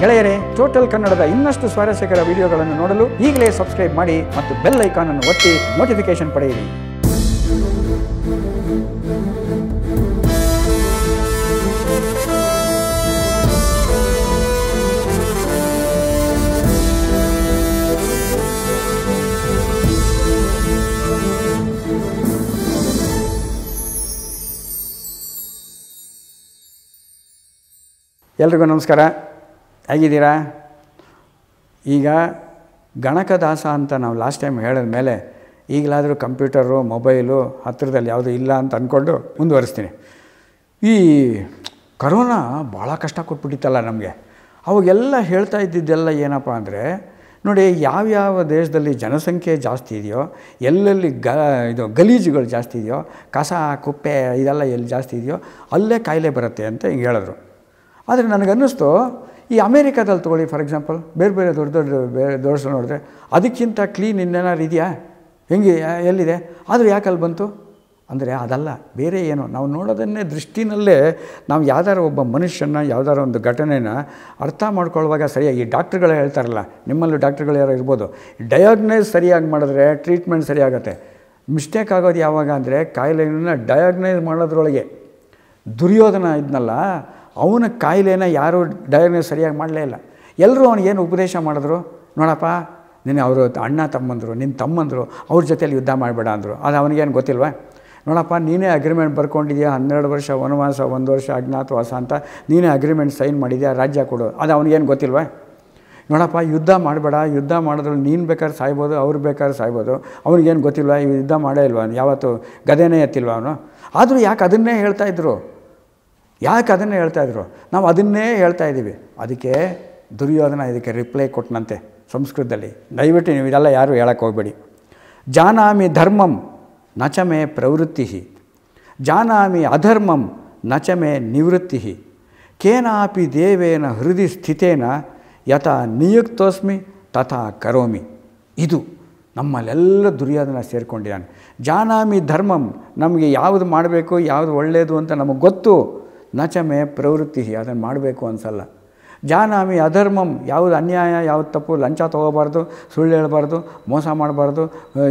ಗೆಳೆಯರೇ ಟೋಟಲ್ ಕನ್ನಡದ ಇನ್ನಷ್ಟು ಸ್ವಾರಸ್ಯಕರ ವಿಡಿಯೋಗಳನ್ನು ನೋಡಲು ಈಗಲೇ ಸಬ್ಸ್ಕ್ರೈಬ್ ಮಾಡಿ ಮತ್ತು ಬೆಲ್ ಐಕಾನ್ ಅನ್ನು ಒತ್ತಿ ನೋಟಿಫಿಕೇಶನ್ ಪಡೆಯಿರಿ. ಎಲ್ರಿಗೂ ನಮಸ್ಕಾರ. ಹೇಗಿದ್ದೀರಾ? ಈಗ ಗಣಕದಾಸ ಅಂತ ನಾವು ಲಾಸ್ಟ್ ಟೈಮ್ ಹೇಳಿದ ಮೇಲೆ ಈಗಲಾದರೂ ಕಂಪ್ಯೂಟರು, ಮೊಬೈಲು ಹತ್ತಿರದಲ್ಲಿ ಯಾವುದೂ ಇಲ್ಲ ಅಂತ ಅಂದ್ಕೊಂಡು ಮುಂದುವರಿಸ್ತೀನಿ. ಈ ಕರೋನಾ ಭಾಳ ಕಷ್ಟ ಕೊಟ್ಬಿಟ್ಟಿತ್ತಲ್ಲ ನಮಗೆ. ಅವಾಗೆಲ್ಲ ಹೇಳ್ತಾ ಇದ್ದಿದ್ದೆಲ್ಲ ಏನಪ್ಪ ಅಂದರೆ, ನೋಡಿ ಯಾವ್ಯಾವ ದೇಶದಲ್ಲಿ ಜನಸಂಖ್ಯೆ ಜಾಸ್ತಿ ಇದೆಯೋ, ಎಲ್ಲೆಲ್ಲಿ ಗ, ಇದು ಗಲೀಜುಗಳು ಜಾಸ್ತಿ ಇದೆಯೋ, ಕಸ, ಕುಪ್ಪೆ ಇದೆಲ್ಲ ಎಲ್ಲಿ ಜಾಸ್ತಿ ಇದೆಯೋ, ಅಲ್ಲೇ ಕಾಯಿಲೆ ಬರುತ್ತೆ ಅಂತ ಹಿಂಗೆ ಹೇಳಿದ್ರು. ಆದರೆ ನನಗನ್ನಿಸ್ತು ಈ ಅಮೇರಿಕಾದಲ್ಲಿ ತೊಗೊಳ್ಳಿ ಫಾರ್ ಎಕ್ಸಾಂಪಲ್ ಬೇರೆ ಬೇರೆ ದೊಡ್ಡ ದೊಡ್ಡ ಬೇರೆ ದೊಡ್ಡ ನೋಡಿದ್ರೆ ಅದಕ್ಕಿಂತ ಕ್ಲೀನ್ ಇನ್ನೇನಾದ್ರು ಇದೆಯಾ? ಹೆಂಗೆ, ಎಲ್ಲಿದೆ? ಆದರೂ ಯಾಕೆ ಅಲ್ಲಿ ಬಂತು? ಅಂದರೆ ಅದಲ್ಲ, ಬೇರೆ ಏನು. ನಾವು ನೋಡೋದನ್ನೇ ದೃಷ್ಟಿನಲ್ಲೇ ನಾವು ಯಾವ್ದಾರು ಒಬ್ಬ ಮನುಷ್ಯನ ಯಾವ್ದಾರು ಒಂದು ಘಟನೆನ ಅರ್ಥ ಮಾಡ್ಕೊಳ್ಳುವಾಗ ಸರಿಯಾಗಿ. ಈ ಡಾಕ್ಟ್ರುಗಳೇ ಹೇಳ್ತಾರಲ್ಲ, ನಿಮ್ಮಲ್ಲೂ ಡಾಕ್ಟ್ರುಗಳು ಯಾರೋ ಇರ್ಬೋದು ಡಯಾಗ್ನೈಸ್ ಸರಿಯಾಗಿ ಮಾಡಿದ್ರೆ ಟ್ರೀಟ್ಮೆಂಟ್ ಸರಿಯಾಗತ್ತೆ. ಮಿಸ್ಟೇಕ್ ಆಗೋದು ಯಾವಾಗ ಅಂದರೆ ಕಾಯಿಲೆಗಳನ್ನ ಡಯಾಗ್ನೈಸ್ ಮಾಡೋದ್ರೊಳಗೆ. ದುರ್ಯೋಧನ ಇದ್ನಲ್ಲ ಅವನ ಕಾಯಿಲೆನ ಯಾರೂ ಡಯಾಗ್ನೋಸ್ ಸರಿಯಾಗಿ ಮಾಡಲೇ ಇಲ್ಲ. ಎಲ್ಲರೂ ಅವನಿಗೇನು ಉಪದೇಶ ಮಾಡಿದ್ರು? ನೋಡಪ್ಪ, ನಿನ್ನ ಅವರು ಅಣ್ಣ ತಮ್ಮಂದರು, ನಿನ್ನ ತಮ್ಮಂದರು, ಅವ್ರ ಜೊತೆಲಿ ಯುದ್ಧ ಮಾಡಬೇಡ ಅಂದರು. ಅದು ಅವನಿಗೇನು ಗೊತ್ತಿಲ್ವಾ? ನೋಡಪ್ಪ, ನೀನೇ ಅಗ್ರಿಮೆಂಟ್ ಬರ್ಕೊಂಡಿದ್ಯಾ? ಹನ್ನೆರಡು ವರ್ಷ ವನವಾಸ, ಒಂದು ವರ್ಷ ಅಜ್ಞಾತವಾಸ ಅಂತ ನೀನೇ ಅಗ್ರಿಮೆಂಟ್ ಸೈನ್ ಮಾಡಿದ್ಯಾ? ರಾಜ್ಯ ಕೊಡು. ಅದು ಅವನಿಗೇನು ಗೊತ್ತಿಲ್ವಾ? ನೋಡಪ್ಪ, ಯುದ್ಧ ಮಾಡಬೇಡ. ಯುದ್ಧ ಮಾಡಿದ್ರು ನೀನು ಬೇಕಾದ್ರೆ ಸಾಯ್ಬೋದು, ಅವ್ರು ಬೇಕಾದ್ರೆ ಸಾಯ್ಬೋದು. ಅವ್ನಿಗೇನು ಗೊತ್ತಿಲ್ವ? ಯುದ್ಧ ಮಾಡೇ ಇಲ್ವ? ಯಾವತ್ತು ಗದೆನೇ ಎತ್ತಿಲ್ವ ಅವನು? ಆದರೂ ಯಾಕೆ ಅದನ್ನೇ ಹೇಳ್ತಾ ಇದ್ರು? ಯಾಕೆ ಅದನ್ನೇ ಹೇಳ್ತಾ ಇದ್ರು? ನಾವು ಅದನ್ನೇ ಹೇಳ್ತಾ ಇದ್ದೀವಿ. ಅದಕ್ಕೆ ದುರ್ಯೋಧನ ಇದಕ್ಕೆ ರಿಪ್ಲೈ ಕೊಟ್ಟನಂತೆ ಸಂಸ್ಕೃತದಲ್ಲಿ. ದಯವಿಟ್ಟು ನೀವು ಇದೆಲ್ಲ ಯಾರು ಹೇಳಕ್ಕೆ ಹೋಗಬೇಡಿ. ಜಾನಾಮಿ ಧರ್ಮಂ ನಚಮೆ ಪ್ರವೃತ್ತಿ ಜಾನಾಮಿ ಅಧರ್ಮಂ ನಚಮೆ ನಿವೃತ್ತಿ ಕೇನಾಪಿ ದೇವೇನ ಹೃದಯ ಸ್ಥಿತೇನ ಯಥಾ ನಿಯುಕ್ತೋಸ್ಮಿ ತಥಾ ಕರೋಮಿ. ಇದು ನಮ್ಮಲ್ಲೆಲ್ಲ ದುರ್ಯೋಧನ ಸೇರಿಕೊಂಡಿದ್ದಾನೆ. ಜಾನಾಮಿ ಧರ್ಮಂ ನಮಗೆ ಯಾವುದು ಮಾಡಬೇಕು, ಯಾವುದು ಒಳ್ಳೆಯದು ಅಂತ ನಮಗೆ ಗೊತ್ತು. ನಚಮೆ ಪ್ರವೃತ್ತಿ ಅದನ್ನು ಮಾಡಬೇಕು ಅನಿಸಲ್ಲ. ಜಾನಾಮಿ ಅಧರ್ಮಂ, ಯಾವುದು ಅನ್ಯಾಯ, ಯಾವುದು ತಪ್ಪು, ಲಂಚ ತೊಗೋಬಾರ್ದು, ಸುಳ್ಳು ಹೇಳಬಾರ್ದು, ಮೋಸ ಮಾಡಬಾರ್ದು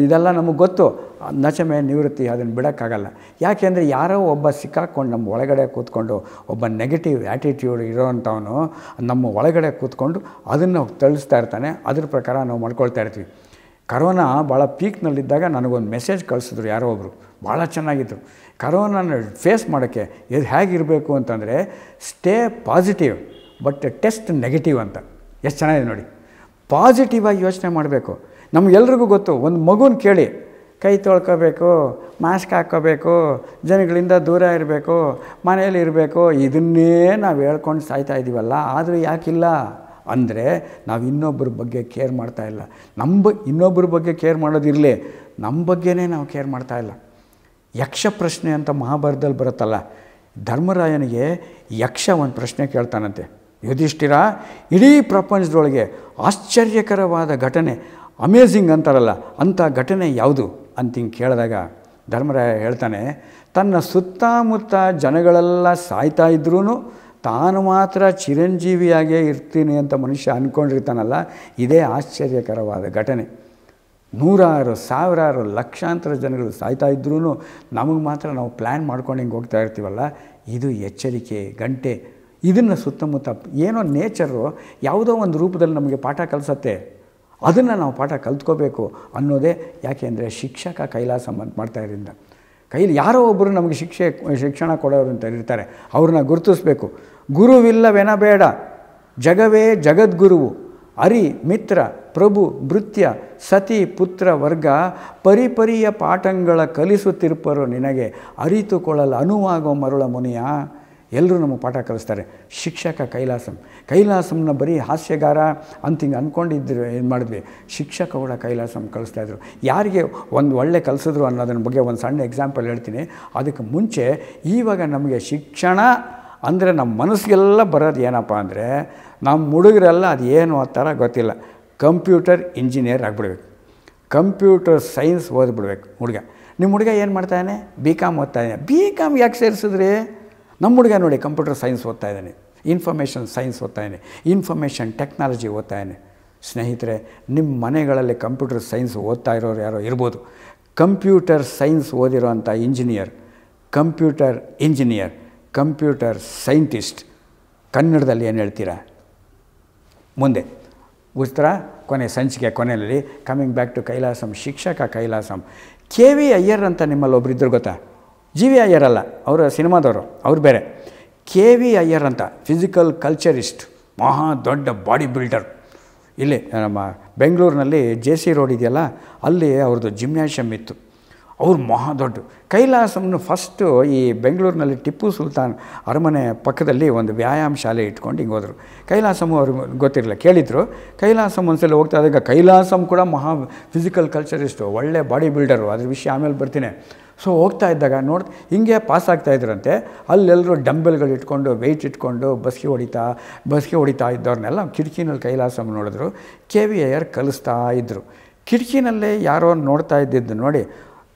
ಇದೆಲ್ಲ ನಮಗೆ ಗೊತ್ತು. ನಚಮೆ ನಿವೃತ್ತಿ, ಅದನ್ನು ಬಿಡೋಕ್ಕಾಗಲ್ಲ. ಯಾಕೆಂದರೆ ಯಾರೋ ಒಬ್ಬ ಸಿಕ್ಕಾಕ್ಕೊಂಡು ನಮ್ಮ ಒಳಗಡೆ ಕೂತ್ಕೊಂಡು, ಒಬ್ಬ ನೆಗೆಟಿವ್ ಆ್ಯಟಿಟ್ಯೂಡ್ ಇರೋವಂಥವನು ನಮ್ಮ ಒಳಗಡೆ ಕೂತ್ಕೊಂಡು ಅದನ್ನು ತಳಿಸ್ತಾ ಇರ್ತಾನೆ. ಅದ್ರ ಪ್ರಕಾರ ನಾವು ಮಾಡ್ಕೊಳ್ತಾ ಇರ್ತೀವಿ. ಕರೋನಾ ಭಾಳ ಪೀಕ್ನಲ್ಲಿದ್ದಾಗ ನನಗೊಂದು ಮೆಸೇಜ್ ಕಳಿಸಿದ್ರು ಯಾರೋ ಒಬ್ಬರು ಭಾಳ ಚೆನ್ನಾಗಿದ್ದರು ಕರೋನಾನ ಫೇಸ್ ಮಾಡೋಕ್ಕೆ ಇದು ಹೇಗಿರಬೇಕು ಅಂತಂದರೆ stay positive but test negative ಅಂತ. ಎಷ್ಟು ಚೆನ್ನಾಗಿದೆ ನೋಡಿ. ಪಾಸಿಟಿವ್ ಆಗಿ ಯೋಚನೆ ಮಾಡಬೇಕು. ನಮಗೆಲ್ರಿಗೂ ಗೊತ್ತು, ಒಂದು ಮಗುನ ಕೇಳಿ, ಕೈ ತೊಳ್ಕೋಬೇಕು ಮಾಸ್ಕ್ ಹಾಕ್ಕೋಬೇಕು, ಜನಗಳಿಂದ ದೂರ ಇರಬೇಕು ಮನೇಲಿ ಇರಬೇಕು, ಇದನ್ನೇ ನಾವು ಹೇಳ್ಕೊಂಡು ಸಾಯ್ತಾ ಇದ್ದೀವಲ್ಲ ಆದರೂ ಯಾಕಿಲ್ಲ? ಅಂದರೆ ನಾವು ಇನ್ನೊಬ್ಬರ ಬಗ್ಗೆ ಕೇರ್ ಮಾಡ್ತಾ ಇಲ್ಲ. ನಮ್ಮ ಇನ್ನೊಬ್ಬರ ಬಗ್ಗೆ ಕೇರ್ ಮಾಡೋದಿರಲಿ ನಮ್ಮ ಬಗ್ಗೆನೇ ನಾವು ಕೇರ್ ಮಾಡ್ತಾ ಇಲ್ಲ. ಯಕ್ಷ ಪ್ರಶ್ನೆ ಅಂತ ಮಹಾಭಾರತದಲ್ಲಿ ಬರುತ್ತಲ್ಲ, ಧರ್ಮರಾಯನಿಗೆ ಯಕ್ಷ ಒಂದು ಪ್ರಶ್ನೆ ಕೇಳ್ತಾನಂತೆ. ಯುಧಿಷ್ಠಿರ, ಇಡೀ ಪ್ರಪಂಚದೊಳಗೆ ಆಶ್ಚರ್ಯಕರವಾದ ಘಟನೆ ಅಮೇಝಿಂಗ್ ಅಂತಾರಲ್ಲ, ಅಂಥ ಘಟನೆ ಯಾವುದು? ಅಂತ ಹಿಂಗೆ ಕೇಳಿದಾಗ ಧರ್ಮರಾಯ ಹೇಳ್ತಾನೆ, ತನ್ನ ಸುತ್ತಮುತ್ತ ಜನಗಳೆಲ್ಲ ಸಾಯ್ತಾ ಇದ್ರೂ ತಾನು ಮಾತ್ರ ಚಿರಂಜೀವಿಯಾಗೇ ಇರ್ತೀನಿ ಅಂತ ಮನುಷ್ಯ ಅಂದ್ಕೊಂಡಿರ್ತಾನಲ್ಲ ಇದೇ ಆಶ್ಚರ್ಯಕರವಾದ ಘಟನೆ. ನೂರಾರು, ಸಾವಿರಾರು ಲಕ್ಷಾಂತರ ಜನಗಳು ಸಾಯ್ತಾ ಇದ್ರೂ ನಮಗೆ ಮಾತ್ರ ನಾವು ಪ್ಲ್ಯಾನ್ ಮಾಡ್ಕೊಂಡು ಹಿಂಗೆ ಹೋಗ್ತಾ ಇರ್ತೀವಲ್ಲ? ಇದು ಎಚ್ಚರಿಕೆ, ಗಂಟೆ. ಇದನ್ನು ಸುತ್ತಮುತ್ತ ಏನೋ ನೇಚರು ಯಾವುದೋ ಒಂದು ರೂಪದಲ್ಲಿ ನಮಗೆ ಪಾಠ ಕಲಿಸತ್ತೆ. ಅದನ್ನು ನಾವು ಪಾಠ ಕಲ್ತ್ಕೋಬೇಕು ಅನ್ನೋದೇ ಯಾಕೆಂದರೆ ಶಿಕ್ಷಕ ಕೈಲಾಸ ಮಾಡ್ತಾ ಇರೋದ್ರಿಂದ. ಕೈಲಿ ಯಾರೋ ಒಬ್ಬರು ನಮಗೆ ಶಿಕ್ಷೆ, ಶಿಕ್ಷಣ ಕೊಡೋರು ಅಂತ ಇರ್ತಾರೆ. ಅವ್ರನ್ನ ಗುರುತಿಸ್ಬೇಕು. ಗುರುವಿಲ್ಲವೆನ ಬೇಡ ಜಗವೇ ಜಗದ್ಗುರುವು. ಅರಿ, ಮಿತ್ರ ಪ್ರಭು ಭೃತ್ಯ ಸತಿ ಪುತ್ರ ವರ್ಗ ಪರಿಪರಿಯ ಪಾಠಗಳ ಕಲಿಸುತ್ತಿರ್ಪರು ನಿನಗೆ ಅರಿತುಕೊಳ್ಳಲು ಅನುವಾಗೋ ಮರುಳ ಮುನಿಯ. ಎಲ್ಲರೂ ನಮಗೆ ಪಾಠ ಕಲಿಸ್ತಾರೆ. ಶಿಕ್ಷಕ ಕೈಲಾಸಂ. ಕೈಲಾಸಂನ ಬರೀ ಹಾಸ್ಯಗಾರ ಅಂತ ಹಿಂಗೆ ಅಂದ್ಕೊಂಡಿದ್ದರು ಏನು ಮಾಡಿದ್ವಿ? ಶಿಕ್ಷಕ ಕೂಡ ಕೈಲಾಸಂ ಕಲಿಸ್ತಾಯಿದ್ರು ಯಾರಿಗೆ ಒಂದು ಒಳ್ಳೆ ಕಲಿಸಿದ್ರು ಅನ್ನೋದನ್ನ ಬಗ್ಗೆ ಒಂದು ಸಣ್ಣ ಎಕ್ಸಾಂಪಲ್ ಹೇಳ್ತೀನಿ. ಅದಕ್ಕೆ ಮುಂಚೆ ಈವಾಗ ನಮಗೆ ಶಿಕ್ಷಣ ಅಂದರೆ ನಮ್ಮ ಮನಸ್ಸಿಗೆಲ್ಲ ಬರೋದು ಏನಪ್ಪ ಅಂದರೆ ನಮ್ಮ ಹುಡುಗರೆಲ್ಲ ಅದು ಏನು ಆ ಥರ ಗೊತ್ತಿಲ್ಲ. ಕಂಪ್ಯೂಟರ್ ಇಂಜಿನಿಯರ್ ಆಗಿಬಿಡ್ಬೇಕು. ಕಂಪ್ಯೂಟರ್ ಸೈನ್ಸ್ ಓದ್ಬಿಡ್ಬೇಕು ಹುಡುಗ. ನಿಮ್ಮ ಹುಡುಗ ಏನು ಮಾಡ್ತಾಯಿದ್ದಾನೆ ಬಿ ಕಾಮ್ ಓದ್ತಾ ಇದ್ದಾನೆ. ಬಿ ಕಾಮ್ ಯಾಕೆ ಸೇರಿಸಿದ್ರಿ? ನಮ್ಮ ಹುಡುಗ ನೋಡಿ ಕಂಪ್ಯೂಟರ್ ಸೈನ್ಸ್ ಓದ್ತಾ ಇದ್ದಾನೆ. ಇನ್ಫಾರ್ಮೇಷನ್ ಸೈನ್ಸ್ ಓದ್ತಾಯಿದ್ದಾನೆ ಇನ್ಫಾರ್ಮೇಷನ್ ಟೆಕ್ನಾಲಜಿ ಓದ್ತಾ ಇದ್ದಾನೆ. ಸ್ನೇಹಿತರೆ ನಿಮ್ಮ ಮನೆಗಳಲ್ಲಿ ಕಂಪ್ಯೂಟರ್ ಸೈನ್ಸ್ ಓದ್ತಾ ಇರೋರು ಯಾರೋ ಇರ್ಬೋದು. Computer science ಓದಿರೋಂಥ engineer, computer engineer, computer scientist ಕನ್ನಡದಲ್ಲಿ ಏನು ಹೇಳ್ತೀರಾ? ಮುಂದೆ. ಉತ್ತರ, ಕೊನೆ ಸಂಚಿಕೆ ಕೊನೆಯಲ್ಲಿ ಕಮಿಂಗ್ ಬ್ಯಾಕ್ ಟು ಕೈಲಾಸಂ, ಶಿಕ್ಷಕ ಕೈಲಾಸಂ. ಕೆ ವಿ ಅಯ್ಯರ್ ಅಂತ ನಿಮ್ಮಲ್ಲಿ ಒಬ್ರು ಇದ್ರು ಗೊತ್ತಾ? ಜಿ ವಿ ಅಯ್ಯರ್ ಅಲ್ಲ, ಅವರು ಸಿನಿಮಾದವರು, ಅವ್ರು ಬೇರೆ. ಕೆ ವಿ ಅಯ್ಯರ್ ಅಂತ ಫಿಸಿಕಲ್ ಕಲ್ಚರಿಸ್ಟ್ ಮಹಾ ದೊಡ್ಡ ಬಾಡಿ ಬಿಲ್ಡರ್ ಇಲ್ಲಿ ನಮ್ಮ ಬೆಂಗಳೂರಿನಲ್ಲಿ ಜೆ ಸಿ ರೋಡ್ ಇದೆಯಲ್ಲ, ಅಲ್ಲಿ ಅವ್ರದ್ದು ಜಿಮ್ನಾಶಿಯಮ್ ಇತ್ತು. ಅವ್ರು ಮಹಾ ದೊಡ್ಡ. ಕೈಲಾಸಮ್ನ ಫಸ್ಟು ಈ ಬೆಂಗಳೂರಿನಲ್ಲಿ ಟಿಪ್ಪು ಸುಲ್ತಾನ್ ಅರಮನೆ ಪಕ್ಕದಲ್ಲಿ ಒಂದು ವ್ಯಾಯಾಮ ಶಾಲೆ ಇಟ್ಕೊಂಡು ಹಿಂಗೆ ಹೋದರು. ಕೈಲಾಸಮ್ ಅವರು ಗೊತ್ತಿರಲಿಲ್ಲ, ಕೇಳಿದರು. ಕೈಲಾಸಮ್ ಒಂದ್ಸಲ ಹೋಗ್ತಾ ಇದ್ದಾಗ ಕೈಲಾಸಮ್ ಕೂಡ ಮಹಾ ಫಿಸಿಕಲ್ ಕಲ್ಚರಿಸ್ಟು ಒಳ್ಳೆ ಬಾಡಿ ಬಿಲ್ಡರು ಅದ್ರ ವಿಷಯ ಆಮೇಲೆ ಬರ್ತೀನಿ. ಸೊ ಹೋಗ್ತಾ ಇದ್ದಾಗ ನೋಡಿ, ಹಿಂಗೆ ಪಾಸ್ ಆಗ್ತಾ ಇದ್ರಂತೆ. ಅಲ್ಲೆಲ್ಲರೂ ಡಂಬೆಲ್ಗಳು ಇಟ್ಕೊಂಡು ವೆಯ್ಟ್ ಇಟ್ಕೊಂಡು, ಬಸ್ಗೆ ಹೊಡಿತಾ ಬಸ್ಗೆ ಹೊಡಿತಾ ಇದ್ದವ್ರನ್ನೆಲ್ಲ ಕಿಟಕಿನಲ್ಲಿ ಕೈಲಾಸಮ್ ನೋಡಿದ್ರು. ಕೆ ವಿ ಅಯ್ಯರ್ ಕಲಿಸ್ತಾ ಇದ್ದರು ಕಿಟಕಿನಲ್ಲೇ ಯಾರೋ ನೋಡ್ತಾ ಇದ್ದಿದ್ದು ನೋಡಿ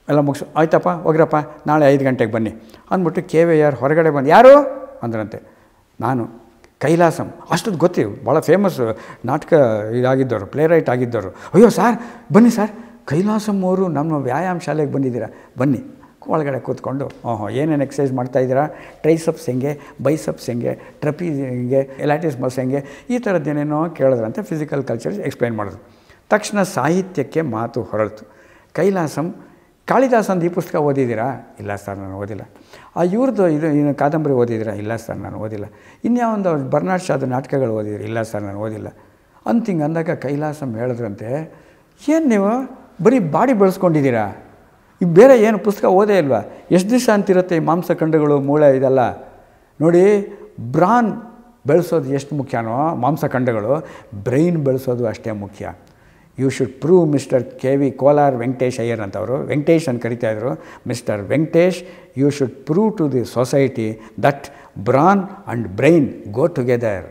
ಎಲ್ಲ ಮುಗಿಸು. ಆಯ್ತಪ್ಪ, ಹೋಗ್ರಪ್ಪ, ನಾಳೆ ಐದು ಗಂಟೆಗೆ ಬನ್ನಿ. ಅಂದ್ಬಿಟ್ಟು ಕೆ ವಿ ಆರ್ ಹೊರಗಡೆ ಬಂದು, ಯಾರು? ಅಂದ್ರಂತೆ. ನಾನು, ಕೈಲಾಸಂ. ಅಷ್ಟೊಂದು ಗೊತ್ತಿವು ಭಾಳ ಫೇಮಸ್ ನಾಟಕ ಇದಾಗಿದ್ದವರು ಪ್ಲೇ ರೈಟ್ ಆಗಿದ್ದವರು. ಅಯ್ಯೋ ಸರ್, ಬನ್ನಿ ಸರ್. ಕೈಲಾಸಂ ಅವರು ನಮ್ಮ ವ್ಯಾಯಾಮ ಶಾಲೆಗೆ ಬಂದಿದ್ದೀರಾ? ಬನ್ನಿ. ಒಳಗಡೆ ಕೂತ್ಕೊಂಡು, ಓಹೋ, ಏನೇನು ಎಕ್ಸಸೈಸ್ ಮಾಡ್ತಾಯಿದ್ದೀರಾ ಟ್ರೈಸಪ್ಸ್ ಹೆಂಗೆ? ಬೈಸಪ್ಸ್ ಹೆಂಗೆ? ಟ್ರಪೀಸ್ ಹೆಂಗೆ? ಎಲಾಟಿಸ್ ಮಸ್ ಹೆಂಗೆ? ಈ ಥರದ್ದೇನೇನೋ ಕೇಳಿದ್ರಂತೆ ಫಿಸಿಕಲ್ ಕಲ್ಚರ್ಸ್ ಎಕ್ಸ್ಪ್ಲೈನ್ ಮಾಡಿದ್ರು. ತಕ್ಷಣ ಸಾಹಿತ್ಯಕ್ಕೆ ಮಾತು ಹೊರಳಿತು ಕೈಲಾಸಂ ಕಾಳಿದಾಸಂದು ಈ ಪುಸ್ತಕ ಓದಿದ್ದೀರಾ? ಇಲ್ಲ ಸರ್, ನಾನು ಓದಿಲ್ಲ. ಆ ಇವ್ರದ್ದು ಇದು, ಇನ್ನು ಕಾದಂಬರಿ ಓದಿದ್ದೀರಾ? ಇಲ್ಲ ಸರ್, ನಾನು ಓದಿಲ್ಲ. ಇನ್ಯಾವೊಂದು ಬರ್ನಾಡ್ ಶಾದ ನಾಟಕಗಳು ಓದಿದ್ದೀರಿ? ಇಲ್ಲ ಸರ್, ನಾನು ಓದಿಲ್ಲ. ಅಂತ ಹಿಂಗೆ ಅಂದಾಗ ಕೈಲಾಸಂ ಹೇಳಿದ್ರಂತೆ, ಏನು ನೀವು ಬರೀ ಬಾಡಿ ಬೆಳೆಸ್ಕೊಂಡಿದ್ದೀರಾ? ಈಗ ಬೇರೆ ಏನು ಪುಸ್ತಕ ಓದೇ ಇಲ್ವಾ? ಎಷ್ಟು ದಿವಸ ಅಂತಿರುತ್ತೆ ಈ ಮಾಂಸಖಂಡಗಳು ಮೂಳೆ ಇದೆಲ್ಲ? ನೋಡಿ, ಬ್ರಾನ್ ಬೆಳೆಸೋದು ಎಷ್ಟು ಮುಖ್ಯನೋ ಮಾಂಸಖಂಡಗಳು ಬ್ರೈನ್ ಬೆಳೆಸೋದು ಅಷ್ಟೇ ಮುಖ್ಯ. You should prove mister K V Kolar Venkatesh Iyer ಅಂತವರು. ವೆಂಕಟೇಶ್ ಅಂತ ಕರಿತಾಯಿದ್ರು mister Venkatesh you should prove to the society that brawn and brain go together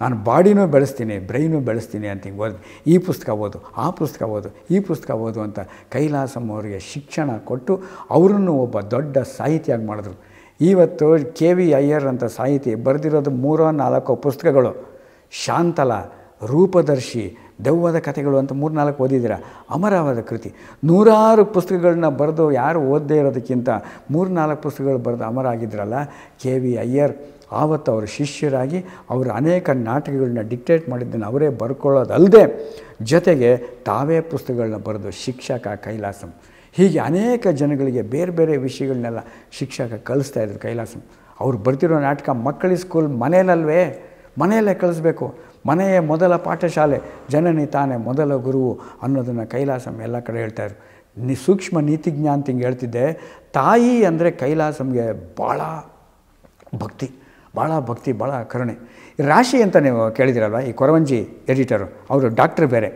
ನಾನು ಬಾಡಿನೂ ಬೆಳೆಸ್ತೀನಿ ಬ್ರೈನು ಬೆಳೆಸ್ತೀನಿ ಅಂತ ಹಿಂಗೆ ಓದಿ ಈ ಪುಸ್ತಕ ಓದು, ಆ ಪುಸ್ತಕ ಓದು, ಈ ಪುಸ್ತಕ ಓದು ಅಂತ ಕೈಲಾಸಂ ಅವರಿಗೆ ಶಿಕ್ಷಣ ಕೊಟ್ಟು ಅವರನ್ನು ಒಬ್ಬ ದೊಡ್ಡ ಸಾಹಿತಿಯಾಗಿ ಮಾಡಿದ್ರು. ಇವತ್ತು ಕೆ ವಿ ಅಯ್ಯರ್ ಅಂತ ಸಾಹಿತಿ ಬರೆದಿರೋದು ಮೂರೋ ನಾಲ್ಕೋ ಪುಸ್ತಕಗಳು. ಶಾಂತಲ, ರೂಪದರ್ಶಿ ದೆವ್ವದ ಕಥೆಗಳು ಅಂತ ಮೂರು ನಾಲ್ಕು ಓದಿದ್ದೀರ? ಅಮರವಾದ ಕೃತಿ. ನೂರಾರು ಪುಸ್ತಕಗಳನ್ನ ಬರೆದು ಯಾರು ಓದದೇ ಇರೋದಕ್ಕಿಂತ ಮೂರು ನಾಲ್ಕು ಪುಸ್ತಕಗಳು ಬರೆದು ಅಮರ ಆಗಿದ್ರಲ್ಲ, ಕೆ ವಿ ಅಯ್ಯರ್ ಆವತ್ತು ಅವರ ಶಿಷ್ಯರಾಗಿ ಅವರು ಅನೇಕ ನಾಟಕಗಳನ್ನ ಡಿಕ್ಟೇಟ್ ಮಾಡಿದ್ದನ್ನು ಅವರೇ ಬರ್ಕೊಳ್ಳೋದಲ್ಲದೆ ಜೊತೆಗೆ ತಾವೇ ಪುಸ್ತಕಗಳನ್ನ ಬರೆದು ಶಿಕ್ಷಕ ಕೈಲಾಸಂ. ಹೀಗೆ ಅನೇಕ ಜನಗಳಿಗೆ ಬೇರೆ ಬೇರೆ ವಿಷಯಗಳನ್ನೆಲ್ಲ ಶಿಕ್ಷಕ ಕಲಿಸ್ತಾ ಇದ್ರು ಕೈಲಾಸಂ. ಅವ್ರು ಬರ್ತಿರೋ ನಾಟಕ ಮಕ್ಕಳಿ ಸ್ಕೂಲ್ ಮನೇಲಲ್ವೇ ಮನೆಯಲ್ಲೇ ಕಳಿಸ್ಬೇಕು ಮನೆಯೇ ಮೊದಲ ಪಾಠಶಾಲೆ, ಜನನಿ ತಾನೇ ಮೊದಲ ಗುರುವು ಅನ್ನೋದನ್ನು ಕೈಲಾಸಂ ಎಲ್ಲ ಕಡೆ ಹೇಳ್ತಾಯಿದ್ರು ನಿ ಸೂಕ್ಷ್ಮ ಹಿಂಗೆ ಹೇಳ್ತಿದ್ದೆ, ತಾಯಿ ಅಂದರೆ ಕೈಲಾಸಂಗೆ ಭಾಳ ಭಕ್ತಿ ಭಾಳ ಭಕ್ತಿ ಭಾಳ ಕರುಣೆ. ರಾಶಿ ಅಂತ ನೀವು ಕೇಳಿದಿರಲ್ವ, ಈ ಕೊರವಂಜಿ ಎಡಿಟರು, ಅವರು ಡಾಕ್ಟ್ರ್ ಬೇರೆ.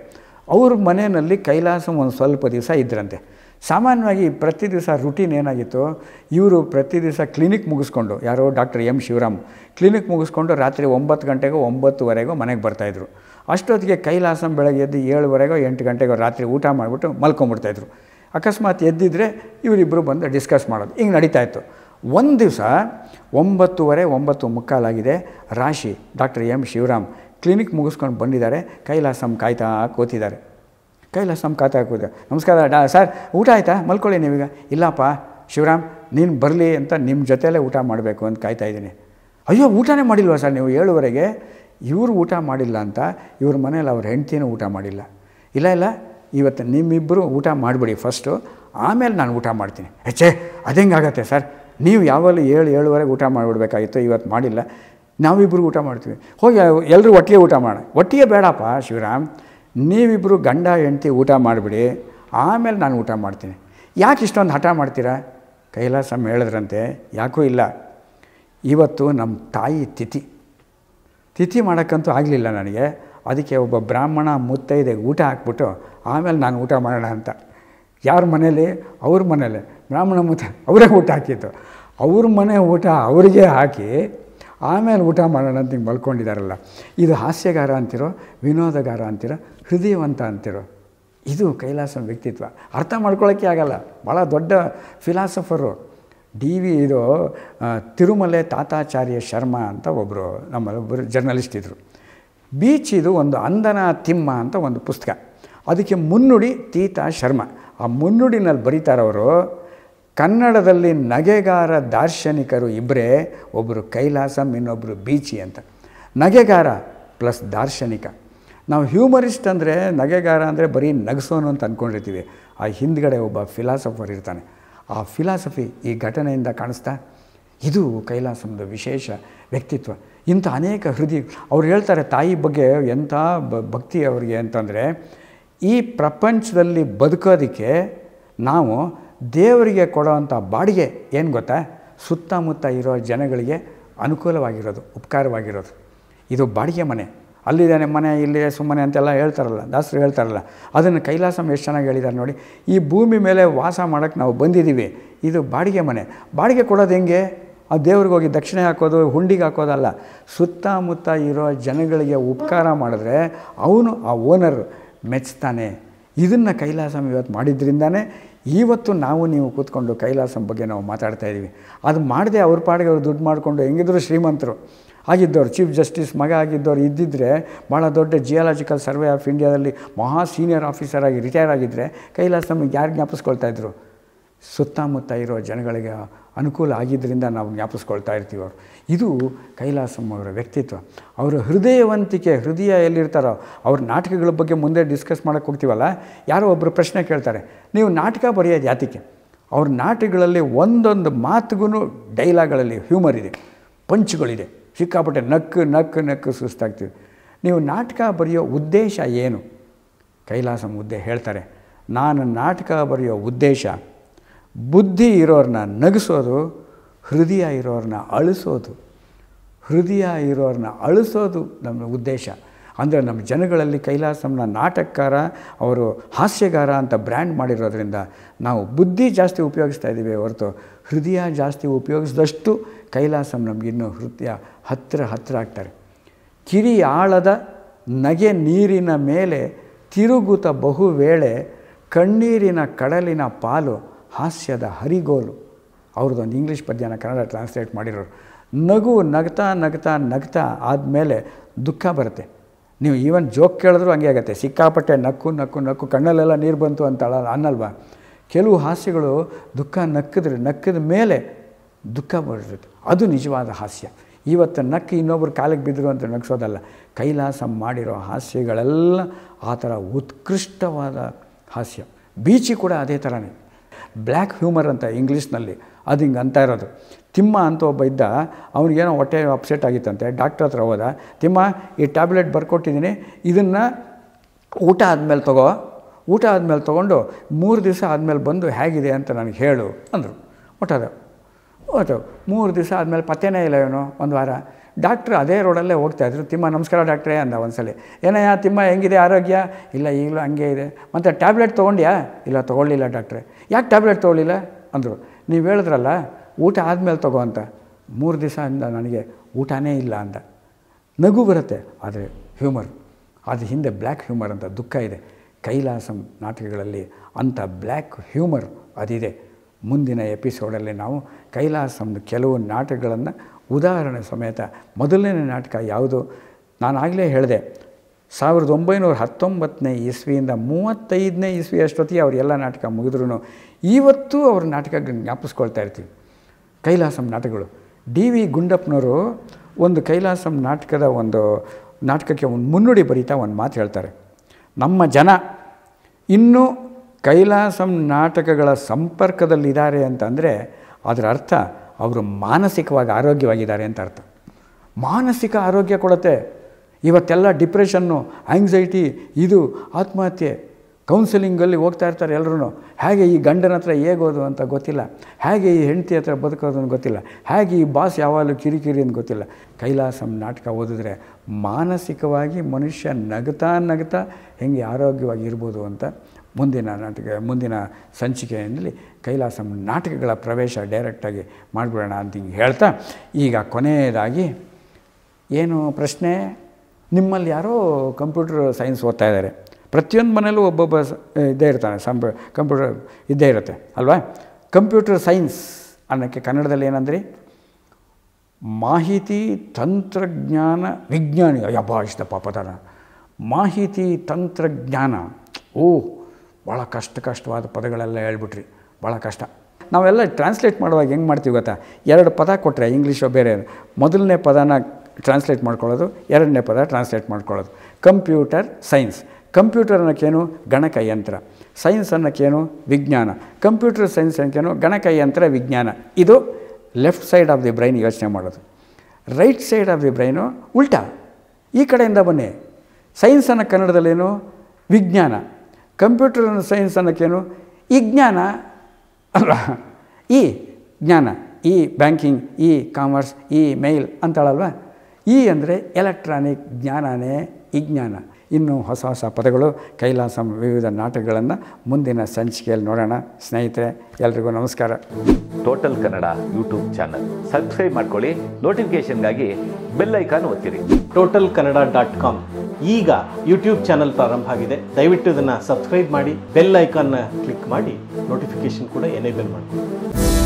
ಅವ್ರ ಮನೆಯಲ್ಲಿ ಕೈಲಾಸಂ ಒಂದು ಸ್ವಲ್ಪ ದಿವಸ ಇದ್ದರಂತೆ ಸಾಮಾನ್ಯವಾಗಿ ಪ್ರತಿ ದಿವಸ ರುಟೀನ್ ಏನಾಗಿತ್ತು? ಇವರು ಪ್ರತಿ ದಿವಸ ಕ್ಲಿನಿಕ್ ಮುಗಿಸ್ಕೊಂಡು, ಯಾರೋ ಡಾಕ್ಟರ್ ಎಂ ಶಿವರಾಮ್ ಕ್ಲಿನಿಕ್ ಮುಗಿಸ್ಕೊಂಡು ರಾತ್ರಿ ಒಂಬತ್ತು ಗಂಟೆಗೋ ಒಂಬತ್ತುವರೆಗೋ ಮನೆಗೆ ಬರ್ತಾಯಿದ್ರು ಅಷ್ಟೊತ್ತಿಗೆ ಕೈಲಾಸಂ ಬೆಳಗ್ಗೆ ಎದ್ದು ಏಳುವರೆಗೋ ಎಂಟು ಗಂಟೆಗೋ ರಾತ್ರಿ ಊಟ ಮಾಡಿಬಿಟ್ಟು ಮಲ್ಕೊಂಬಿಡ್ತಾಯಿದ್ರು ಅಕಸ್ಮಾತ್ ಎದ್ದಿದ್ರೆ ಇವರಿಬ್ಬರು ಬಂದು ಡಿಸ್ಕಸ್ ಮಾಡೋದು. ಹಿಂಗೆ ನಡೀತಾಯಿತ್ತು ಒಂದು ದಿವಸ ಒಂಬತ್ತುವರೆ, ಒಂಬತ್ತು ಮುಕ್ಕಾಲಾಗಿದೆ. ರಾಶಿ ಡಾಕ್ಟರ್ ಎಂ ಶಿವರಾಮ್ ಕ್ಲಿನಿಕ್ ಮುಗಿಸ್ಕೊಂಡು ಬಂದಿದ್ದಾರೆ. ಕೈಲಾಸಂ ಕಾಯ್ತಾ ಕೂತಿದ್ದಾರೆ. ಕೈಲಾಸಂ ಖಾತೆ ಹಾಕೋದು ನಮಸ್ಕಾರ, ಡಾ, ಸರ್, ಊಟ ಆಯಿತಾ? ಮಲ್ಕೊಳ್ಳಿ ನೀವೀಗ. ಇಲ್ಲಪ್ಪ, ಶಿವರಾಮ್, ನೀನು ಬರಲಿ ಅಂತ ನಿಮ್ಮ ಜೊತೆಯಲ್ಲೇ ಊಟ ಮಾಡಬೇಕು ಅಂತ ಕಾಯ್ತಾ ಇದ್ದೀನಿ. ಅಯ್ಯೋ, ಊಟನೇ ಮಾಡಿಲ್ವಾ ಸರ್ ನೀವು ಏಳುವರೆಗೆ? ಇವರು ಊಟ ಮಾಡಿಲ್ಲ ಅಂತ ಇವ್ರ ಮನೇಲಿ ಅವ್ರ ಹೆಂಡ್ತಿನೂ ಊಟ ಮಾಡಿಲ್ಲ. ಇಲ್ಲ ಇಲ್ಲ, ಇವತ್ತು ನಿಮ್ಮಿಬ್ಬರು ಊಟ ಮಾಡಿಬಿಡಿ ಫಸ್ಟು. ಆಮೇಲೆ ನಾನು ಊಟ ಮಾಡ್ತೀನಿ. ಹೆಚ್ಚೆ ಅದೇಂಗಾಗತ್ತೆ ಸರ್? ನೀವು ಯಾವಾಗಲೂ ಏಳು, ಏಳುವರೆಗೆ ಊಟ ಮಾಡಿಬಿಡ್ಬೇಕಾಗಿತ್ತು, ಇವತ್ತು ಮಾಡಿಲ್ಲ. ನಾವಿಬ್ಬರು ಊಟ ಮಾಡ್ತೀವಿ. ಹೋಗಿ ಎಲ್ಲರೂ ಒಟ್ಟಿಗೆ ಊಟ ಮಾಡ ಒಟ್ಟಿಗೆ ಬೇಡಪ್ಪ, ಶಿವರಾಮ್. ನೀವಿಬ್ಬರು ಗಂಡ, ಹೆಂಡ್ತಿ ಊಟ ಮಾಡಿಬಿಡಿ, ಆಮೇಲೆ ನಾನು ಊಟ ಮಾಡ್ತೀನಿ. ಯಾಕೆ ಇಷ್ಟೊಂದು ಹಠ ಮಾಡ್ತೀರಾ? ಕೈಲಾಸಮ್ಮ ಹೇಳಿದ್ರಂತೆ ಯಾಕೂ ಇಲ್ಲ. ಇವತ್ತು ನಮ್ಮ ತಾಯಿ ತಿಥಿ. ತಿಥಿ ಮಾಡೋಕ್ಕಂತೂ ಆಗಲಿಲ್ಲ ನನಗೆ. ಅದಕ್ಕೆ ಒಬ್ಬ ಬ್ರಾಹ್ಮಣ ಮುತ್ತೈದೆ ಊಟ ಹಾಕ್ಬಿಟ್ಟು, ಆಮೇಲೆ ನಾನು ಊಟ ಮಾಡೋಣ ಅಂತ. ಯಾರ ಮನೇಲಿ? ಅವ್ರ ಮನೇಲಿ. ಬ್ರಾಹ್ಮಣ ಮುತ್ತ, ಅವರೇ ಊಟ ಹಾಕಿತ್ತು ಅವ್ರ ಮನೆ ಊಟ ಅವರಿಗೆ ಹಾಕಿ ಆಮೇಲೆ ಊಟ ಮಾಡೋಣ ಅಂತ ಹಿಂಗೆ ಮಲ್ಕೊಂಡಿದ್ದಾರಲ್ಲ ಇದು ಹಾಸ್ಯಗಾರ ಅಂತಿರೋ, ವಿನೋದಗಾರ ಅಂತಿರೋ, ಹೃದಯವಂತ ಅಂತಿರೋ, ಇದು ಕೈಲಾಸ ವ್ಯಕ್ತಿತ್ವ. ಅರ್ಥ ಮಾಡ್ಕೊಳ್ಳೋಕ್ಕೆ ಆಗಲ್ಲ. ಭಾಳ ದೊಡ್ಡ ಫಿಲಾಸಫರು. ಡಿ ವಿ ಇದು ತಿರುಮಲೆ ತಾತಾಚಾರ್ಯ ಶರ್ಮಾ ಅಂತ ಒಬ್ಬರು ನಮ್ಮ ಒಬ್ಬರು ಜರ್ನಲಿಸ್ಟ್ ಇದ್ದರು ಬೀಚ್ ಇದು ಒಂದು ಅಂದನ ತಿಮ್ಮ ಅಂತ ಒಂದು ಪುಸ್ತಕ. ಅದಕ್ಕೆ ಮುನ್ನುಡಿ ತೀತಾ ಶರ್ಮ. ಆ ಮುನ್ನುಡಿನಲ್ಲಿ ಬರೀತಾರವರು ಕನ್ನಡದಲ್ಲಿ ನಗೆಗಾರ ದಾರ್ಶನಿಕರು ಇಬ್ಬರೇ ಒಬ್ಬರು ಕೈಲಾಸಂ ಇನ್ನೊಬ್ಬರು ಬೀಚಿ ಅಂತ. ನಗೆಗಾರ ಪ್ಲಸ್ ದಾರ್ಶನಿಕ. ನಾವು ಹ್ಯೂಮರಿಸ್ಟ್ ಅಂದರೆ ನಗೆಗಾರ ಅಂದರೆ ಬರೀ ನಗಸೋನು ಅಂತ ಅಂದ್ಕೊಂಡಿರ್ತೀವಿ ಆ ಹಿಂದ್ಗಡೆ ಒಬ್ಬ ಫಿಲಾಸಫರ್ ಇರ್ತಾನೆ. ಆ ಫಿಲಾಸಫಿ ಈ ಘಟನೆಯಿಂದ ಕಾಣಿಸ್ತಾ, ಇದು ಕೈಲಾಸಂದ ವಿಶೇಷ ವ್ಯಕ್ತಿತ್ವ. ಇಂಥ ಅನೇಕ ಹೃದಯ, ಅವ್ರು ಹೇಳ್ತಾರೆ ತಾಯಿ ಬಗ್ಗೆ ಎಂಥ ಭಕ್ತಿ ಅವರಿಗೆ ಅಂತಂದರೆ, ಈ ಪ್ರಪಂಚದಲ್ಲಿ ಬದುಕೋದಕ್ಕೆ ನಾವು ದೇವರಿಗೆ ಕೊಡೋವಂಥ ಬಾಡಿಗೆ ಏನು ಗೊತ್ತಾ? ಸುತ್ತಮುತ್ತ ಇರೋ ಜನಗಳಿಗೆ ಅನುಕೂಲವಾಗಿರೋದು, ಉಪಕಾರವಾಗಿರೋದು. ಇದು ಬಾಡಿಗೆ ಮನೆ. ಅಲ್ಲಿದೆ ಮನೆ ಇಲ್ಲಿದೆ ಸುಮ್ಮನೆ ಅಂತೆಲ್ಲ ಹೇಳ್ತಾರಲ್ಲ, ದಾಸರು ಹೇಳ್ತಾರಲ್ಲ. ಅದನ್ನು ಕೈಲಾಸಂ ಎಷ್ಟು ಚೆನ್ನಾಗಿ ಹೇಳಿದ್ದಾರೆ ನೋಡಿ. ಈ ಭೂಮಿ ಮೇಲೆ ವಾಸ ಮಾಡೋಕ್ಕೆ ನಾವು ಬಂದಿದ್ದೀವಿ. ಇದು ಬಾಡಿಗೆ ಮನೆ. ಬಾಡಿಗೆ ಕೊಡೋದು ಹೆಂಗೆ? ಆ ದೇವ್ರಿಗೆ ಹೋಗಿ ದಕ್ಷಿಣೆ ಹಾಕೋದು, ಹುಂಡಿಗೆ ಹಾಕೋದಲ್ಲ. ಸುತ್ತಮುತ್ತ ಇರೋ ಜನಗಳಿಗೆ ಉಪಕಾರ ಮಾಡಿದ್ರೆ ಅವನು ಆ ಓನರ್ ಮೆಚ್ತಾನೆ. ಇದನ್ನು ಕೈಲಾಸಂ ಇವತ್ತು ಮಾಡಿದ್ರಿಂದಾನೇ ಇವತ್ತು ನಾವು ನೀವು ಕೂತ್ಕೊಂಡು ಕೈಲಾಸಂ ಬಗ್ಗೆ ನಾವು ಮಾತಾಡ್ತಾ ಇದ್ದೀವಿ. ಅದು ಮಾಡದೆ ಅವ್ರ ಪಾಡಿಗೆ ಅವ್ರು ದುಡ್ಡು ಮಾಡಿಕೊಂಡು ಹೆಂಗಿದ್ರು ಶ್ರೀಮಂತರು. ಆಗಿದ್ದವ್ರು, ಚೀಫ್ ಜಸ್ಟಿಸ್ ಮಗ ಆಗಿದ್ದವ್ರು ಇದ್ದಿದ್ದರೆ ಭಾಳ ದೊಡ್ಡ ಜಿಯಾಲಜಿಕಲ್ ಸರ್ವೆ ಆಫ್ ಇಂಡಿಯಾದಲ್ಲಿ ಮಹಾ ಸೀನಿಯರ್ ಆಫೀಸರ್ ಆಗಿ ರಿಟೈರ್ ಆಗಿದ್ದರೆ ಕೈಲಾಸಂ ಯಾರು ಜ್ಞಾಪಿಸ್ಕೊಳ್ತಾ ಇದ್ರು? ಸುತ್ತಮುತ್ತ ಇರೋ ಜನಗಳಿಗೆ ಅನುಕೂಲ ಆಗಿದ್ದರಿಂದ ನಾವು ಜ್ಞಾಪಿಸ್ಕೊಳ್ತಾ ಇರ್ತೀವಿ ಅವರು. ಇದು ಕೈಲಾಸಂ ಅವರ ವ್ಯಕ್ತಿತ್ವ. ಅವರ ಹೃದಯವಂತಿಕೆ, ಹೃದಯ ಎಲ್ಲಿರ್ತಾರೋ, ಅವ್ರ ನಾಟಕಗಳ ಬಗ್ಗೆ ಮುಂದೆ ಡಿಸ್ಕಸ್ ಮಾಡೋಕ್ಕೆ ಹೋಗ್ತೀವಲ್ಲ, ಯಾರೋ ಒಬ್ಬರು ಪ್ರಶ್ನೆ ಕೇಳ್ತಾರೆ, ನೀವು ನಾಟಕ ಬರೆಯೋದು ಯಾತಕ್ಕೆ ಅವ್ರ ನಾಟಕಗಳಲ್ಲಿ ಒಂದೊಂದು ಮಾತುಗೂ ಡೈಲಾಗ್ಗಳಲ್ಲಿ ಹ್ಯೂಮರ್ ಇದೆ, ಪಂಚ್ಗಳಿದೆ. ಸಿಕ್ಕಾಪಟ್ಟೆ ನಕ್ಕು ನಕ್ಕು ನಕ್ಕು ಸುಸ್ತಾಗ್ತೀವಿ ನೀವು ನಾಟಕ ಬರೆಯೋ ಉದ್ದೇಶ ಏನು? ಕೈಲಾಸಂ ಉದ್ದೇ ಹೇಳ್ತಾರೆ, ನಾನು ನಾಟಕ ಬರೆಯೋ ಉದ್ದೇಶ ಬುದ್ಧಿ ಇರೋರನ್ನ ನಗಿಸೋದು, ಹೃದಯ ಇರೋರನ್ನ ಅಳಿಸೋದು. ಹೃದಯ ಇರೋರನ್ನ ಅಳಿಸೋದು ನಮ್ಮ ಉದ್ದೇಶ. ಅಂದರೆ ನಮ್ಮ ಜನಗಳಲ್ಲಿ ಕೈಲಾಸಂನ ನಾಟಕಕಾರ, ಅವರು ಹಾಸ್ಯಗಾರ ಅಂತ ಬ್ರ್ಯಾಂಡ್ ಮಾಡಿರೋದ್ರಿಂದ ನಾವು ಬುದ್ಧಿ ಜಾಸ್ತಿ ಉಪಯೋಗಿಸ್ತಾ ಇದ್ದೀವಿ ಹೊರತು ಹೃದಯ ಜಾಸ್ತಿ ಉಪಯೋಗಿಸಿದಷ್ಟು ಕೈಲಾಸಂ ನಮಗಿನ್ನೂ ಹೃದಯ ಹತ್ತಿರ ಹತ್ತಿರ ಆಗ್ತಾರೆ. ಕಿರಿ ಆಳದ ನಗೆ ನೀರಿನ ಮೇಲೆ ತಿರುಗುತ ಬಹುವೇಳೆ ಕಣ್ಣೀರಿನ ಕಡಲಿನ ಪಾಲು ಹಾಸ್ಯದ ಹರಿಗೋಲು. ಅವ್ರದ್ದೊಂದು ಇಂಗ್ಲೀಷ್ ಪದ್ಯನ ಕನ್ನಡ ಟ್ರಾನ್ಸ್ಲೇಟ್ ಮಾಡಿರೋರು. ನಗು ನಗ್ತಾ ನಗ್ತಾ ನಗ್ತಾ ಆದಮೇಲೆ ದುಃಖ ಬರುತ್ತೆ. ನೀವು ಈವನ್ ಜೋಕ್ ಕೇಳಿದ್ರು ಹಂಗೆ ಆಗುತ್ತೆ. ಸಿಕ್ಕಾಪಟ್ಟೆ ನಕ್ಕು ನಕ್ಕು ನಕ್ಕು ಕಣ್ಣಲ್ಲೆಲ್ಲ ನೀರು ಬಂತು ಅಂತ ಅನ್ನಲ್ವಾ? ಕೆಲವು ಹಾಸ್ಯಗಳು ದುಃಖ ನಕ್ಕಿದ್ರೆ ನಕ್ಕಿದ ಮೇಲೆ ದುಃಖ ಬರುತ್ತೆ. ಅದು ನಿಜವಾದ ಹಾಸ್ಯ. ಇವತ್ತು ನಕ್ಕಿ ಇನ್ನೊಬ್ಬರು ಕಾಲಿಗೆ ಬಿದ್ದರು ಅಂತ ನಗಿಸೋದಲ್ಲ. ಕೈಲಾಸ ಮಾಡಿರೋ ಹಾಸ್ಯಗಳೆಲ್ಲ ಆ ಥರ ಉತ್ಕೃಷ್ಟವಾದ ಹಾಸ್ಯ. ಬೀಚಿ ಕೂಡ ಅದೇ ಥರನೇ. ಬ್ಲ್ಯಾಕ್ ಹ್ಯೂಮರ್ ಅಂತ ಇಂಗ್ಲೀಷ್ನಲ್ಲಿ ಅದು ಹಿಂಗೆ ಅಂತ ಇರೋದು. ತಿಮ್ಮ ಅಂತ ಒಬ್ಬ ಇದ್ದ, ಅವ್ನಿಗೇನೋ ಹೊಟ್ಟೆ ಅಪ್ಸೆಟ್ ಆಗಿತ್ತಂತೆ. ಡಾಕ್ಟ್ರ್ ಹತ್ರ ಹೋದ, ತಿಮ್ಮ, ಈ ಟ್ಯಾಬ್ಲೆಟ್ ಬರ್ಕೊಟ್ಟಿದ್ದೀನಿ ಇದನ್ನು ಊಟ ಆದಮೇಲೆ ತಗೋ. ಊಟ ಆದಮೇಲೆ ತೊಗೊಂಡು ಮೂರು ದಿವಸ ಆದಮೇಲೆ ಬಂದು ಹೇಗಿದೆ ಅಂತ ನನಗೆ ಹೇಳು ಅಂದರು. ಒಟ್ಟದ ಓಟು ಮೂರು ದಿವಸ ಆದಮೇಲೆ ಪತ್ತೆನೇ ಇಲ್ಲ ಇವನು, ಒಂದು ವಾರ. ಡಾಕ್ಟ್ರ್ ಅದೇ ರೋಡಲ್ಲೇ ಹೋಗ್ತಾಯಿದ್ರು ತಿಮ್ಮ, ನಮಸ್ಕಾರ ಡಾಕ್ಟ್ರೇ ಅಂದ ಒಂದ್ಸಲಿ. ಏನಯ್ಯ, ತಿಮ್ಮ, ಹೆಂಗಿದೆ? ಆರೋಗ್ಯ? ಇಲ್ಲ, ಈಗಲೂ ಹಂಗೆ ಇದೆ. ಮತ್ತು ಟ್ಯಾಬ್ಲೆಟ್ ತೊಗೊಂಡ್ಯಾ? ಇಲ್ಲ, ತೊಗೊಳ್ಳಿಲ್ಲ ಡಾಕ್ಟ್ರೆ ಯಾಕೆ ಟ್ಯಾಬ್ಲೆಟ್ ತೊಗೊಳ್ಳಿಲ್ಲ? ಅಂದರು, ನೀವು ಹೇಳಿದ್ರಲ್ಲ, ಊಟ ಆದಮೇಲೆ ತಗೋ ಅಂತ. ಮೂರು ದಿವಸ ಅಂದ ನನಗೆ ಊಟನೇ ಇಲ್ಲ ಅಂದ ನಗು ಬರುತ್ತೆ, ಆದರೆ ಹ್ಯೂಮರ್ ಅದು ಹಿಂದೆ ಬ್ಲ್ಯಾಕ್ ಹ್ಯೂಮರ್ ಅಂತ ದುಃಖ ಇದೆ. ಕೈಲಾಸಂ ನಾಟಕಗಳಲ್ಲಿ ಅಂಥ ಬ್ಲ್ಯಾಕ್ ಹ್ಯೂಮರ್ ಅದಿದೆ. ಮುಂದಿನ ಎಪಿಸೋಡಲ್ಲಿ ನಾವು ಕೈಲಾಸಂನ ಕೆಲವು ನಾಟಕಗಳನ್ನು, ಉದಾಹರಣೆ ಸಮೇತ ಮೊದಲನೇ ನಾಟಕ ಯಾವುದು? ನಾನಾಗಲೇ ಹೇಳಿದೆ ಸಾವಿರದ ಒಂಬೈನೂರ ಹತ್ತೊಂಬತ್ತನೇ ಇಸ್ವಿಯಿಂದ ಮೂವತ್ತೈದನೇ ಇಸ್ವಿ ಅಷ್ಟೊತ್ತಿಗೆ ಅವರೆಲ್ಲ ನಾಟಕ ಮುಗಿದ್ರೂ ಇವತ್ತು ಅವ್ರ ನಾಟಕ ಜ್ಞಾಪಿಸ್ಕೊಳ್ತಾ ಇರ್ತೀವಿ. ಕೈಲಾಸಂ ನಾಟಕಗಳು. ಡಿ ವಿ ಗುಂಡಪ್ಪನವರು ಒಂದು ಕೈಲಾಸಂ ನಾಟಕದ ಒಂದು ನಾಟಕಕ್ಕೆ ಒಂದು ಮುನ್ನುಡಿ ಬರೀತಾ ಒಂದು ಮಾತು ಹೇಳ್ತಾರೆ. ನಮ್ಮ ಜನ ಇನ್ನೂ ಕೈಲಾಸಂ ನಾಟಕಗಳ ಸಂಪರ್ಕದಲ್ಲಿದ್ದಾರೆ ಅಂತಂದರೆ ಅದರ ಅರ್ಥ ಅವರು ಮಾನಸಿಕವಾಗಿ ಆರೋಗ್ಯವಾಗಿದ್ದಾರೆ ಅಂತ ಅರ್ಥ. ಮಾನಸಿಕ ಆರೋಗ್ಯ ಕೊಡುತ್ತೆ. ಇವತ್ತೆಲ್ಲ ಡಿಪ್ರೆಷನ್ನು ಆಂಗ್ಸೈಟಿ ಇದು ಆತ್ಮಹತ್ಯೆ ಕೌನ್ಸಿಲಿಂಗಲ್ಲಿ ಹೋಗ್ತಾ ಇರ್ತಾರೆ ಎಲ್ಲರೂ ಹೇಗೆ ಈ ಗಂಡನ ಹತ್ರ ಹೇಗೋದು ಅಂತ ಗೊತ್ತಿಲ್ಲ. ಹೇಗೆ ಈ ಹೆಂಡತಿ ಹತ್ರ ಬದುಕೋದು ಅಂತ ಗೊತ್ತಿಲ್ಲ. ಹೇಗೆ ಈ ಬಾಸ್ ಯಾವಾಗಲೂ ಕಿರಿಕಿರಿ ಅಂತ ಗೊತ್ತಿಲ್ಲ. ಕೈಲಾಸಂ ನಾಟಕ ಓದಿದ್ರೆ ಮಾನಸಿಕವಾಗಿ ಮನುಷ್ಯ ನಗ್ತಾ ನಗ್ತಾ ಹೆಂಗೆ ಆರೋಗ್ಯವಾಗಿ ಇರ್ಬೋದು ಅಂತ ಮುಂದಿನ ನಾಟಕ, ಮುಂದಿನ ಸಂಚಿಕೆಯಲ್ಲಿ ಕೈಲಾಸಂ ನಾಟಕಗಳ ಪ್ರವೇಶ ಡೈರೆಕ್ಟಾಗಿ ಮಾಡಿಬಿಡೋಣ ಅಂತ ಹಿಂಗೆ ಹೇಳ್ತಾ, ಈಗ ಕೊನೆಯದಾಗಿ ಏನು ಪ್ರಶ್ನೆ? ನಿಮ್ಮಲ್ಲಿ ಯಾರೋ ಕಂಪ್ಯೂಟರ್ ಸೈನ್ಸ್ ಓದ್ತಾ ಇದ್ದಾರೆ. ಪ್ರತಿಯೊಂದು ಮನೇಲೂ ಒಬ್ಬೊಬ್ಬ ಇದ್ದೇ ಇರ್ತಾನೆ ಸಂಪ ಕಂಪ್ಯೂಟರ್ ಇದ್ದೇ ಇರುತ್ತೆ, ಅಲ್ವಾ? ಕಂಪ್ಯೂಟರ್ ಸೈನ್ಸ್ ಅನ್ನೋಕ್ಕೆ ಕನ್ನಡದಲ್ಲಿ ಏನಂದ್ರಿ? ಮಾಹಿತಿ ತಂತ್ರಜ್ಞಾನ ವಿಜ್ಞಾನಿ. ಯಬ್ಬ ಇಷ್ಟಪ್ಪ ಪದನ ಮಾಹಿತಿ ತಂತ್ರಜ್ಞಾನ. ಓ ಭಾಳ ಕಷ್ಟ ಕಷ್ಟವಾದ ಪದಗಳೆಲ್ಲ ಹೇಳ್ಬಿಟ್ರಿ ಭಾಳ ಕಷ್ಟ. ನಾವೆಲ್ಲ ಟ್ರಾನ್ಸ್ಲೇಟ್ ಮಾಡುವಾಗ ಹೆಂಗೆ ಮಾಡ್ತೀವಿ ಗೊತ್ತಾ? ಎರಡು ಪದ ಕೊಟ್ಟರೆ ಇಂಗ್ಲೀಷು ಬೇರೆ. ಮೊದಲನೇ ಪದನ ಟ್ರಾನ್ಸ್ಲೇಟ್ ಮಾಡ್ಕೊಳ್ಳೋದು. ಎರಡನೇ ಪದ ಟ್ರಾನ್ಸ್ಲೇಟ್ ಮಾಡ್ಕೊಳ್ಳೋದು. ಕಂಪ್ಯೂಟರ್ ಸೈನ್ಸ್ ಕಂಪ್ಯೂಟರ್ ಅನ್ನೋಕ್ಕೇನು? ಗಣಕಯಂತ್ರ. ಸೈನ್ಸ್ ಅನ್ನೋಕ್ಕೇನು? ವಿಜ್ಞಾನ. ಕಂಪ್ಯೂಟರ್ ಸೈನ್ಸ್ ಅನ್ನೋಕ್ಕೇನು? ಗಣಕಯಂತ್ರ, ವಿಜ್ಞಾನ. ಇದು left side of the brain ಯೋಚನೆ ಮಾಡೋದು. Right side of the brain ಉಲ್ಟಾ. ಈ ಕಡೆಯಿಂದ ಬನ್ನಿ. ಸೈನ್ಸ್ ಅನ್ನೋ ಕನ್ನಡದಲ್ಲೇನು? ವಿಜ್ಞಾನ. ಕಂಪ್ಯೂಟರ್ ಸೈನ್ಸ್ ಅನ್ನೋಕ್ಕೇನು? ಈ ಜ್ಞಾನ. ಅಲ್ಲ ಈ ಜ್ಞಾನ. ಈ ಬ್ಯಾಂಕಿಂಗ್ ಈ ಕಾಮರ್ಸ್ ಈ ಮೇಲ್ ಅಂತಾಳಲ್ವ? ಈ ಅಂದರೆ ಎಲೆಕ್ಟ್ರಾನಿಕ್ ಜ್ಞಾನನೇ ವಿಜ್ಞಾನ ಇನ್ನು ಹೊಸ ಹೊಸ ಪದಗಳು ಕೈಲಾಸ ವಿವಿಧ ನಾಟಕಗಳನ್ನು ಮುಂದಿನ ಸಂಚಿಕೆಯಲ್ಲಿ ನೋಡೋಣ. ಸ್ನೇಹಿತರೆ ಎಲ್ರಿಗೂ ನಮಸ್ಕಾರ. Total Kannada YouTube channel. Subscribe ಮಾಡ್ಕೊಳ್ಳಿ. ನೋಟಿಫಿಕೇಶನ್ಗಾಗಿ ಬೆಲ್ ಐಕಾನ್ ಒತ್ತಿರಿ. Total Kannada dot com. ಈಗ ಯೂಟ್ಯೂಬ್ ಚಾನಲ್ ಪ್ರಾರಂಭ ಆಗಿದೆ. ದಯವಿಟ್ಟು ಇದನ್ನು ಸಬ್ಸ್ಕ್ರೈಬ್ ಮಾಡಿ ಬೆಲ್ ಐಕಾನ್ನ ಕ್ಲಿಕ್ ಮಾಡಿ ನೋಟಿಫಿಕೇಶನ್ ಕೂಡ ಎನೇಬಲ್ ಮಾಡಿಕೊಳ್ಳಿ.